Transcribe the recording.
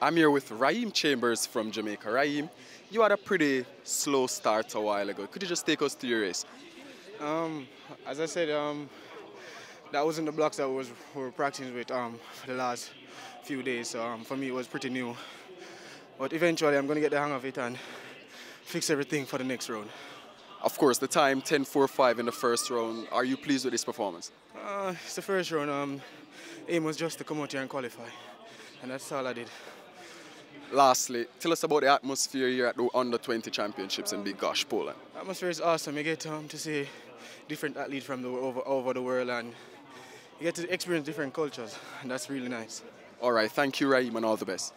I'm here with Raheem Chambers from Jamaica. Raheem, you had a pretty slow start a while ago. Could you just take us to your race? Um, as I said, um, that wasn't the blocks that was we were practicing with um, for the last few days. So um, for me, it was pretty new. But eventually, I'm going to get the hang of it and fix everything for the next round. Of course, the time 10.45 in the first round. Are you pleased with this performance? Uh, it's the first round. Um, aim was just to come out here and qualify, and that's all I did. Lastly, tell us about the atmosphere here at the Under 20 Championships in Bydgoszcz, Poland. Atmosphere is awesome. You get um, to see different athletes from the, over, over the world and you get to experience different cultures, and that's really nice. All right, thank you, Raheem, and all the best.